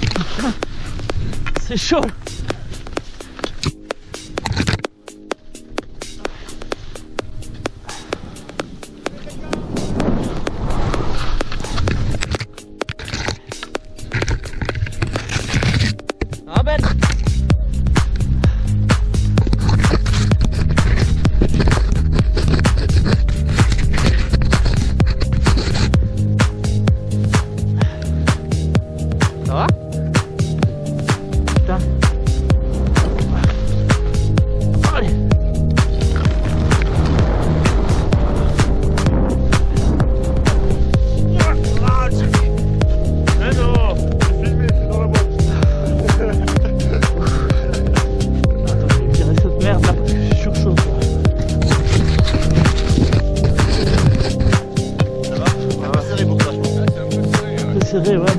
putain C'est chaud se va